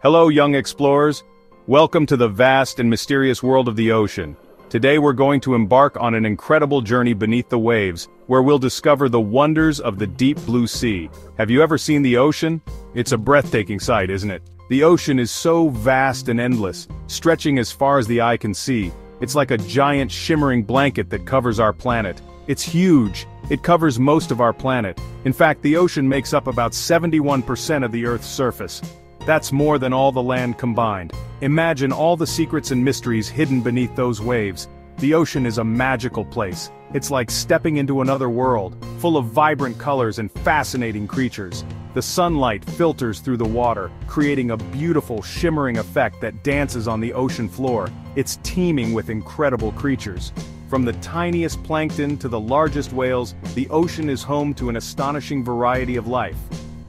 Hello, young explorers. Welcome to the vast and mysterious world of the ocean. Today we're going to embark on an incredible journey beneath the waves, where we'll discover the wonders of the deep blue sea. Have you ever seen the ocean? It's a breathtaking sight, isn't it? The ocean is so vast and endless, stretching as far as the eye can see. It's like a giant shimmering blanket that covers our planet. It's huge. It covers most of our planet. In fact, the ocean makes up about 71% of the Earth's surface. That's more than all the land combined. Imagine all the secrets and mysteries hidden beneath those waves. The ocean is a magical place. It's like stepping into another world, full of vibrant colors and fascinating creatures. The sunlight filters through the water, creating a beautiful shimmering effect that dances on the ocean floor. It's teeming with incredible creatures. From the tiniest plankton to the largest whales, the ocean is home to an astonishing variety of life.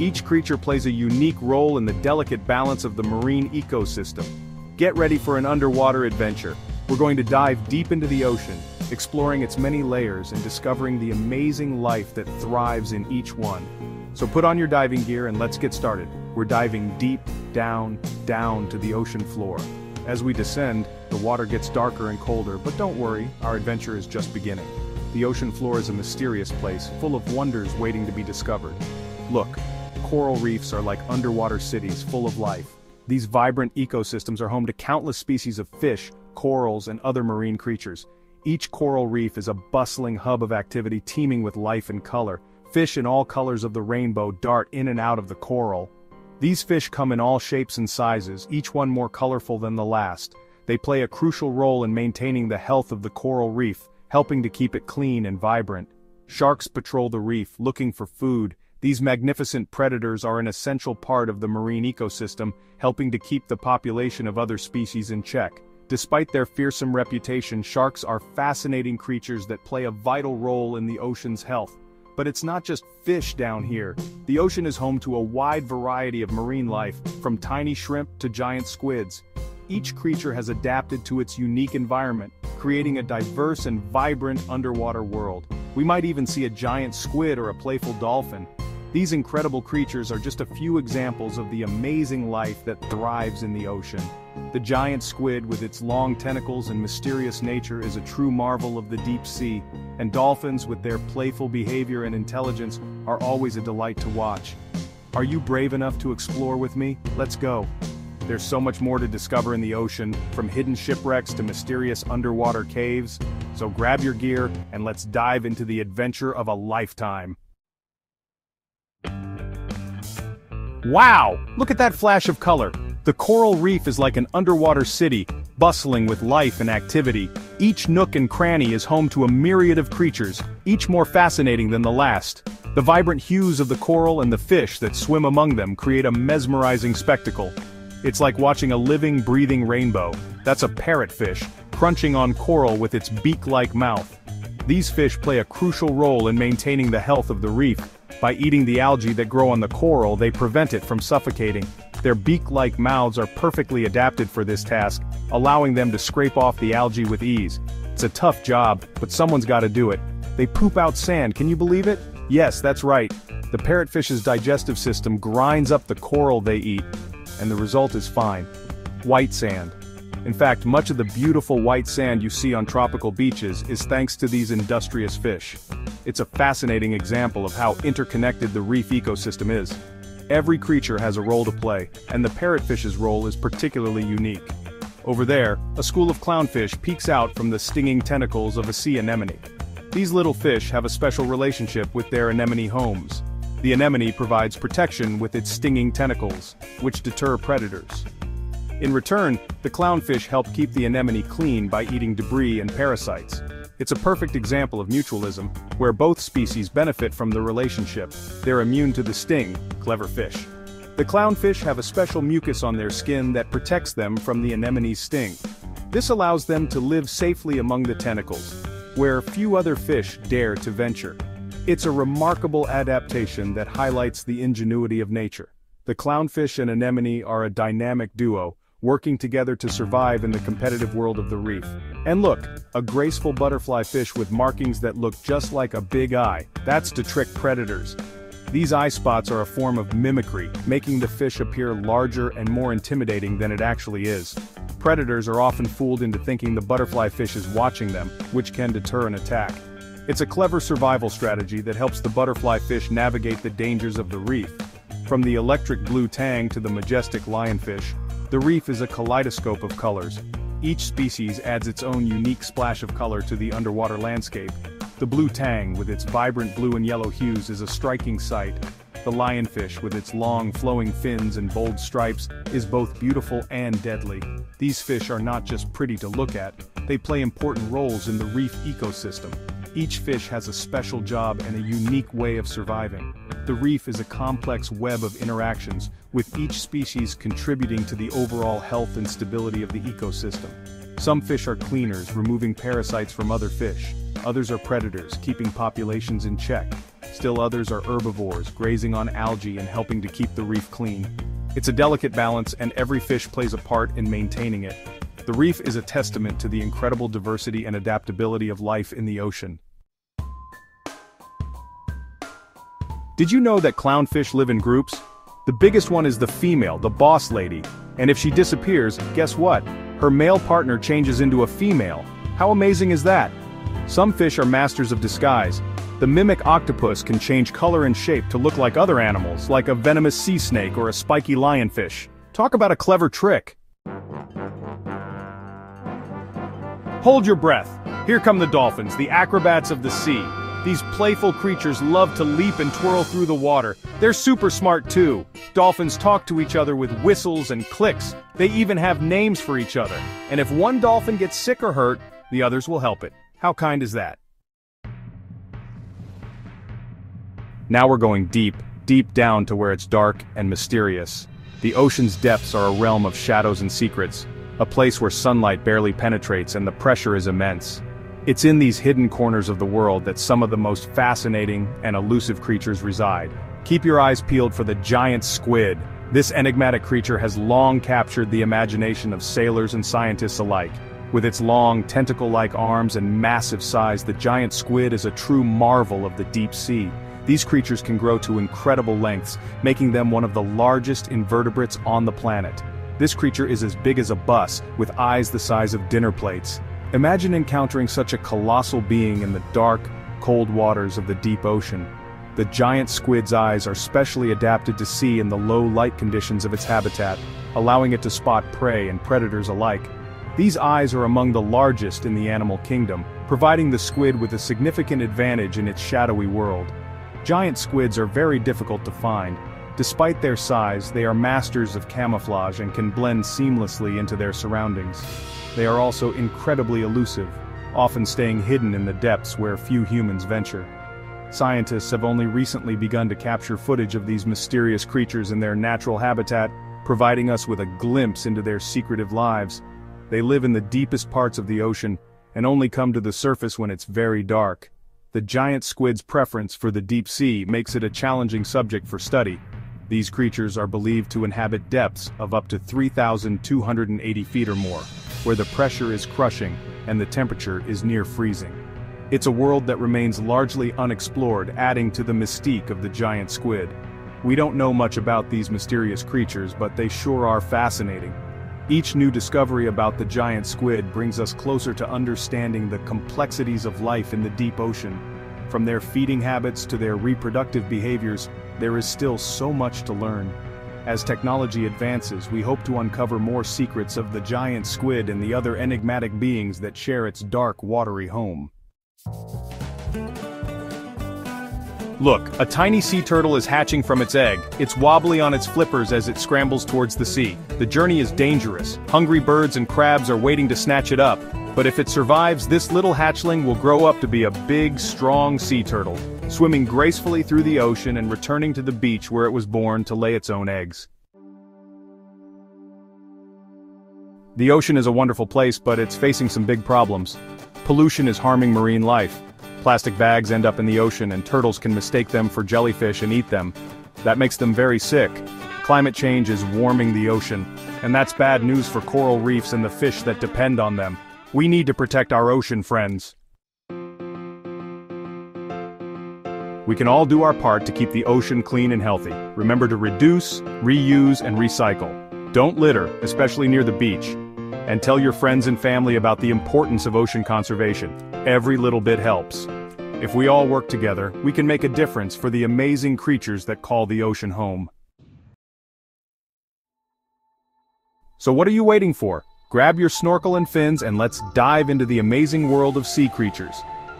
Each creature plays a unique role in the delicate balance of the marine ecosystem. Get ready for an underwater adventure. We're going to dive deep into the ocean, exploring its many layers and discovering the amazing life that thrives in each one. So put on your diving gear and let's get started. We're diving deep, down, down to the ocean floor. As we descend, the water gets darker and colder, but don't worry, our adventure is just beginning. The ocean floor is a mysterious place, full of wonders waiting to be discovered. Coral reefs are like underwater cities full of life. These vibrant ecosystems are home to countless species of fish, corals, and other marine creatures. Each coral reef is a bustling hub of activity teeming with life and color. Fish in all colors of the rainbow dart in and out of the coral, these fish come in all shapes and sizes, each one more colorful than the last. They play a crucial role in maintaining the health of the coral reef, helping to keep it clean and vibrant. Sharks patrol the reef, looking for food. These magnificent predators are an essential part of the marine ecosystem, helping to keep the population of other species in check. Despite their fearsome reputation, sharks are fascinating creatures that play a vital role in the ocean's health. But it's not just fish down here. The ocean is home to a wide variety of marine life, from tiny shrimp to giant squids. Each creature has adapted to its unique environment, creating a diverse and vibrant underwater world. We might even see a giant squid or a playful dolphin. These incredible creatures are just a few examples of the amazing life that thrives in the ocean. The giant squid with its long tentacles and mysterious nature is a true marvel of the deep sea, and dolphins with their playful behavior and intelligence are always a delight to watch. Are you brave enough to explore with me? Let's go. There's so much more to discover in the ocean, from hidden shipwrecks to mysterious underwater caves, so grab your gear and let's dive into the adventure of a lifetime. Wow! Look at that flash of color. The coral reef is like an underwater city, bustling with life and activity. Each nook and cranny is home to a myriad of creatures, each more fascinating than the last. The vibrant hues of the coral and the fish that swim among them create a mesmerizing spectacle. It's like watching a living, breathing rainbow. That's a parrotfish, crunching on coral with its beak-like mouth. These fish play a crucial role in maintaining the health of the reef. By eating the algae that grow on the coral they prevent it from suffocating. Their beak-like mouths are perfectly adapted for this task, allowing them to scrape off the algae with ease. It's a tough job, but someone's gotta do it. They poop out sand, can you believe it? Yes, that's right. The parrotfish's digestive system grinds up the coral they eat, and the result is fine. White sand. In fact, much of the beautiful white sand you see on tropical beaches is thanks to these industrious fish. It's a fascinating example of how interconnected the reef ecosystem is. Every creature has a role to play, and the parrotfish's role is particularly unique. Over there, a school of clownfish peeks out from the stinging tentacles of a sea anemone. These little fish have a special relationship with their anemone homes. The anemone provides protection with its stinging tentacles, which deter predators. In return, the clownfish help keep the anemone clean by eating debris and parasites. It's a perfect example of mutualism, where both species benefit from the relationship. They're immune to the sting, clever fish. The clownfish have a special mucus on their skin that protects them from the anemone's sting. This allows them to live safely among the tentacles, where few other fish dare to venture. It's a remarkable adaptation that highlights the ingenuity of nature. The clownfish and anemone are a dynamic duo, working together to survive in the competitive world of the reef. And look, a graceful butterfly fish with markings that look just like a big eye, that's to trick predators. These eye spots are a form of mimicry, making the fish appear larger and more intimidating than it actually is. Predators are often fooled into thinking the butterfly fish is watching them, which can deter an attack. It's a clever survival strategy that helps the butterfly fish navigate the dangers of the reef. From the electric blue tang to the majestic lionfish, the reef is a kaleidoscope of colors. Each species adds its own unique splash of color to the underwater landscape. The blue tang, with its vibrant blue and yellow hues is a striking sight. The lionfish, with its long flowing fins and bold stripes, is both beautiful and deadly. These fish are not just pretty to look at, they play important roles in the reef ecosystem. Each fish has a special job and a unique way of surviving. The reef is a complex web of interactions, with each species contributing to the overall health and stability of the ecosystem. Some fish are cleaners, removing parasites from other fish. Others are predators, keeping populations in check. Still others are herbivores, grazing on algae and helping to keep the reef clean. It's a delicate balance and every fish plays a part in maintaining it. The reef is a testament to the incredible diversity and adaptability of life in the ocean. Did you know that clownfish live in groups? The biggest one is the female, the boss lady, and if she disappears, guess what? Her male partner changes into a female. How amazing is that? Some fish are masters of disguise. The mimic octopus can change color and shape to look like other animals, like a venomous sea snake or a spiky lionfish. Talk about a clever trick. Hold your breath. Here come the dolphins, the acrobats of the sea. These playful creatures love to leap and twirl through the water. They're super smart too. Dolphins talk to each other with whistles and clicks. They even have names for each other. And if one dolphin gets sick or hurt, the others will help it. How kind is that? Now we're going deep, deep down to where it's dark and mysterious. The ocean's depths are a realm of shadows and secrets, a place where sunlight barely penetrates and the pressure is immense. It's in these hidden corners of the world that some of the most fascinating and elusive creatures reside. Keep your eyes peeled for the giant squid. This enigmatic creature has long captured the imagination of sailors and scientists alike. With its long, tentacle-like arms and massive size the giant squid is a true marvel of the deep sea. These creatures can grow to incredible lengths, making them one of the largest invertebrates on the planet. This creature is as big as a bus, with eyes the size of dinner plates. Imagine encountering such a colossal being in the dark, cold waters of the deep ocean. The giant squid's eyes are specially adapted to see in the low light conditions of its habitat, allowing it to spot prey and predators alike. These eyes are among the largest in the animal kingdom, providing the squid with a significant advantage in its shadowy world. Giant squids are very difficult to find. Despite their size, they are masters of camouflage and can blend seamlessly into their surroundings. They are also incredibly elusive, often staying hidden in the depths where few humans venture. Scientists have only recently begun to capture footage of these mysterious creatures in their natural habitat, providing us with a glimpse into their secretive lives. They live in the deepest parts of the ocean, and only come to the surface when it's very dark. The giant squid's preference for the deep sea makes it a challenging subject for study. These creatures are believed to inhabit depths of up to 3,280 feet or more where the pressure is crushing and the temperature is near freezing. It's a world that remains largely unexplored adding to the mystique of the giant squid. We don't know much about these mysterious creatures but they sure are fascinating. Each new discovery about the giant squid brings us closer to understanding the complexities of life in the deep ocean. From their feeding habits to their reproductive behaviors, there is still so much to learn. As technology advances we hope to uncover more secrets of the giant squid and the other enigmatic beings that share its dark watery home. Look, a tiny sea turtle is hatching from its egg, it's wobbly on its flippers as it scrambles towards the sea. The journey is dangerous, hungry birds and crabs are waiting to snatch it up, but if it survives this little hatchling will grow up to be a big, strong sea turtle, swimming gracefully through the ocean and returning to the beach where it was born to lay its own eggs. The ocean is a wonderful place but it's facing some big problems. Pollution is harming marine life. Plastic bags end up in the ocean and turtles can mistake them for jellyfish and eat them. That makes them very sick. Climate change is warming the ocean, and that's bad news for coral reefs and the fish that depend on them. We need to protect our ocean friends. We can all do our part to keep the ocean clean and healthy. Remember to reduce, reuse, and recycle. Don't litter, especially near the beach. And tell your friends and family about the importance of ocean conservation. Every little bit helps. If we all work together, we can make a difference for the amazing creatures that call the ocean home. So what are you waiting for? Grab your snorkel and fins and let's dive into the amazing world of sea creatures.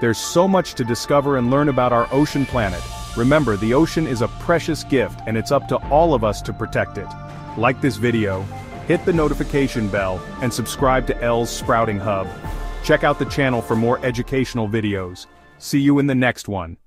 There's so much to discover and learn about our ocean planet. Remember, the ocean is a precious gift and it's up to all of us to protect it. Like this video, hit the notification bell, and subscribe to El's Sprouting Hub. Check out the channel for more educational videos. See you in the next one.